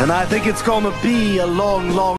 And I think it's gonna be a long, long